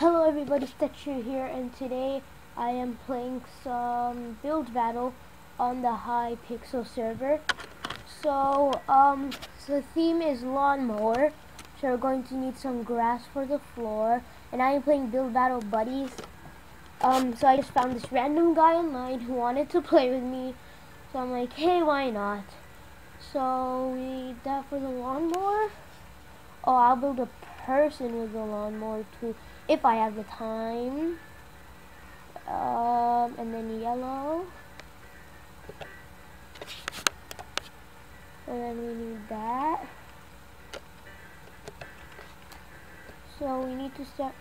Hello everybody, Stitcher here and today I am playing some build battle on the high pixel server. So, um, so the theme is lawnmower. So we're going to need some grass for the floor. And I am playing build battle buddies. Um, so I just found this random guy online who wanted to play with me. So I'm like, hey, why not? So we need that for the lawnmower. Oh, I'll build a person with the lawnmower too, if I have the time. Um, and then yellow. And then we need that. So we need to start.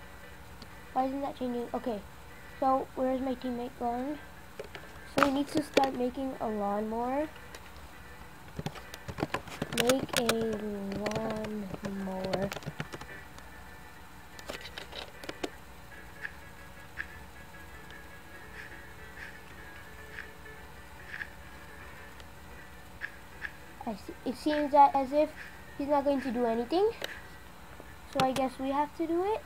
Why isn't that changing? Okay. So where's my teammate going? So we need to start making a lawnmower. Make a lawnmower. Seems that as if he's not going to do anything. So I guess we have to do it.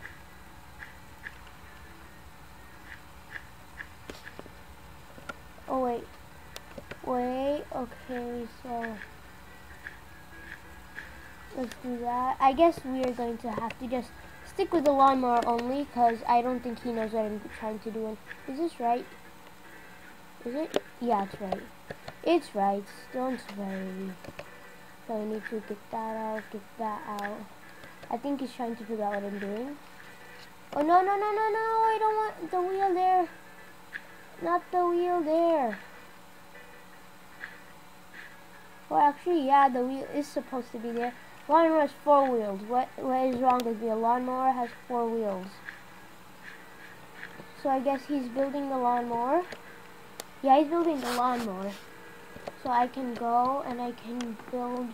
Oh wait. Wait, okay, so let's do that. I guess we are going to have to just stick with the lawnmower only because I don't think he knows what I'm trying to do. And Is this right? Is it? Yeah, it's right. It's right. Don't very. So I need to get that out, get that out. I think he's trying to figure out what I'm doing. Oh no no no no no! I don't want the wheel there. Not the wheel there. Well, actually, yeah, the wheel is supposed to be there. Lawnmower has four wheels. What what is wrong with me? A lawnmower has four wheels. So I guess he's building the lawnmower. Yeah, he's building the lawnmower. So I can go and I can build.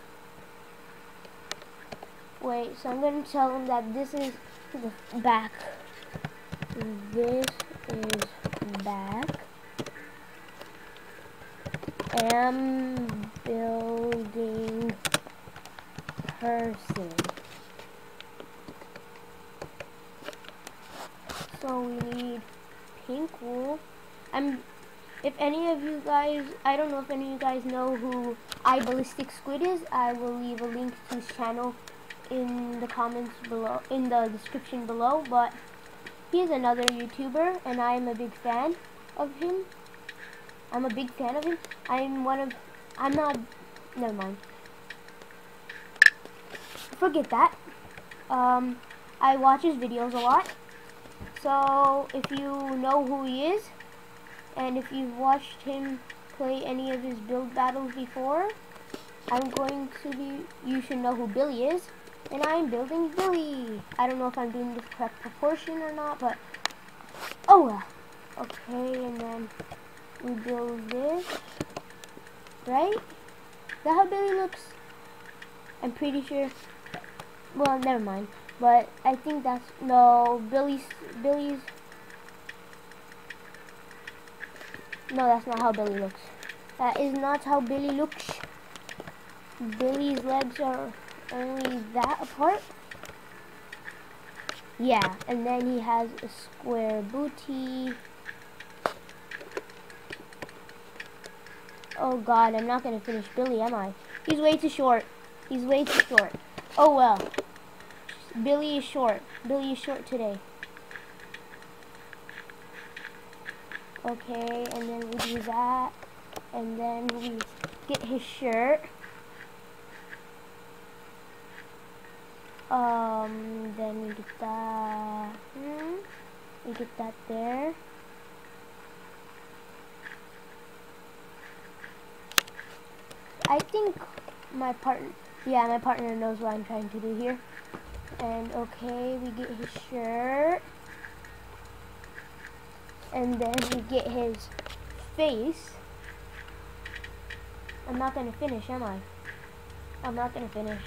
Wait, so I'm going to tell them that this is the back. This is back. Am building person. So we need pink wool. I'm if any of you guys, I don't know if any of you guys know who iBallisticSquid is, I will leave a link to his channel in the comments below, in the description below, but he is another YouTuber, and I am a big fan of him. I'm a big fan of him. I'm one of, I'm not, never mind. Forget that. Um, I watch his videos a lot. So, if you know who he is, and if you've watched him play any of his build battles before, I'm going to be, you should know who Billy is. And I'm building Billy. I don't know if I'm doing the correct proportion or not, but, oh well. Okay, and then we build this, right? Is that how Billy looks? I'm pretty sure, well, never mind. But I think that's, no, Billy's, Billy's, No, that's not how Billy looks. That is not how Billy looks. Billy's legs are only that apart. Yeah, and then he has a square booty. Oh god, I'm not gonna finish Billy, am I? He's way too short. He's way too short. Oh well. Billy is short. Billy is short today. Okay, and then we do that. And then we get his shirt. Um, then we get that. Hmm, we get that there. I think my partner, yeah, my partner knows what I'm trying to do here. And okay, we get his shirt and then get his face. I'm not gonna finish, am I? I'm not gonna finish.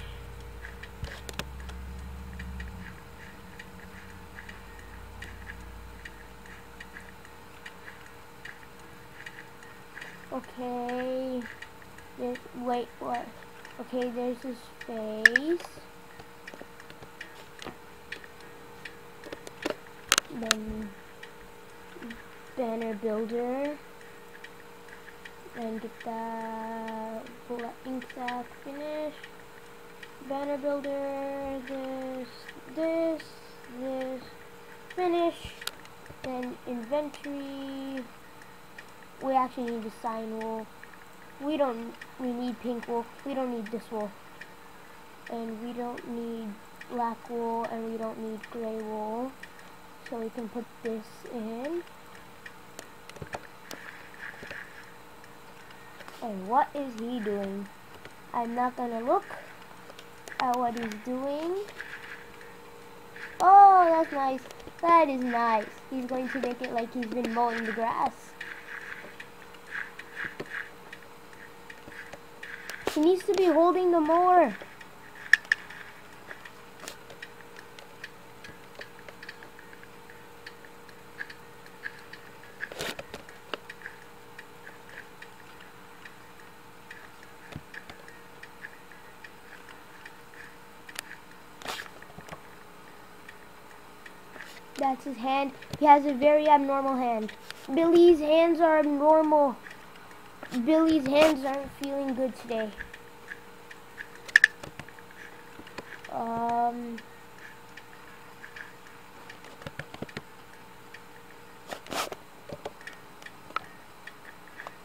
Okay. This, wait, what? Okay, there's his face. then banner builder. And get that ink sack finish banner builder this this this finish then inventory we actually need the sign wool. We don't we need pink wool. We don't need this wool. And we don't need black wool and we don't need gray wool. So we can put this in and what is he doing? I'm not gonna look at what he's doing. Oh that's nice. That is nice. He's going to make it like he's been mowing the grass. He needs to be holding the mower That's his hand. He has a very abnormal hand. Billy's hands are abnormal. Billy's hands aren't feeling good today. Um...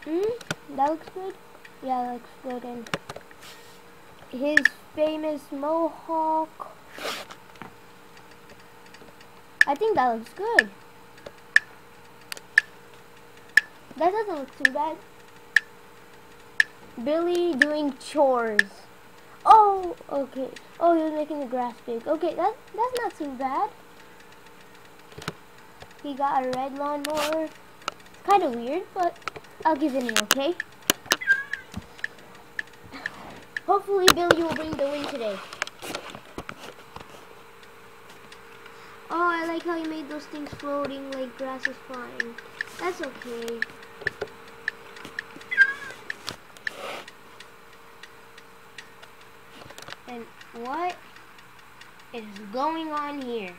Hmm? That looks good? Yeah, that looks good. And his famous mohawk I think that looks good. That doesn't look too bad. Billy doing chores. Oh, okay. Oh, he was making the grass big. Okay, that that's not too bad. He got a red lawnmower. It's kind of weird, but I'll give it an okay. Hopefully Billy will bring the win today. Oh, I like how you made those things floating like grass is flying. That's okay. And what is going on here?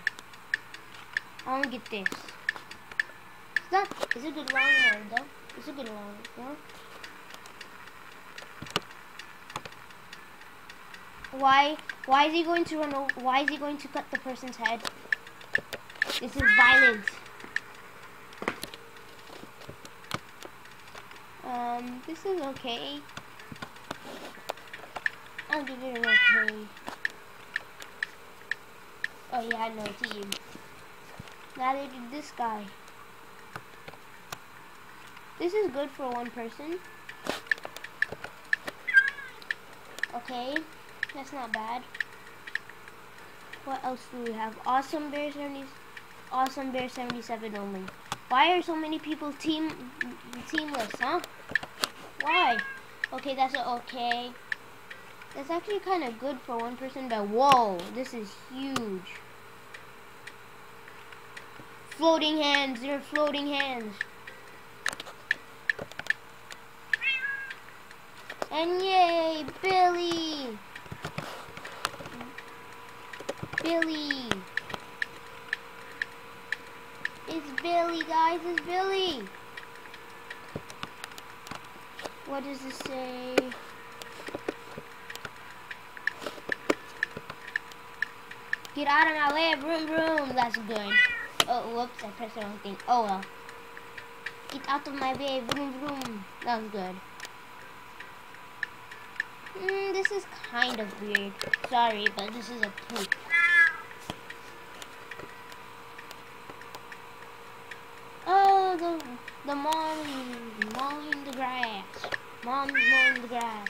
I want to get this. Is not, it's a good one though. It's a good one. Why, why is he going to run why is he going to cut the person's head? This is violent. Um, this is okay. It an okay. Oh, yeah, no team. Now they did this guy. This is good for one person. Okay, that's not bad. What else do we have? Awesome Bears Awesome Bear 77 only. Why are so many people team teamless, huh? Why? Okay, that's okay. That's actually kind of good for one person, but whoa, this is huge. Floating hands, they're floating hands. And yay, Billy! Billy! It's Billy, guys. It's Billy. What does this say? Get out of my way, vroom vroom. That's good. Oh, whoops, I pressed the wrong thing. Oh well. Get out of my way, vroom vroom. That was good. Mm, this is kind of weird. Sorry, but this is a poop. the the mom mowing the grass. Mom's mowing the grass.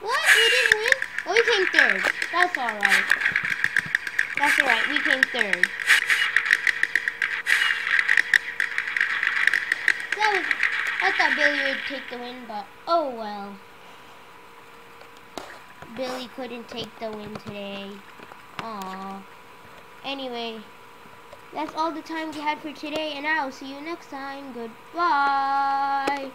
What? We didn't win? Oh, we came third. That's alright. That's alright. We came third. That was, I thought Billy would take the win, but oh well. Billy couldn't take the win today. Aww. Anyway. That's all the time we had for today, and I'll see you next time. Goodbye.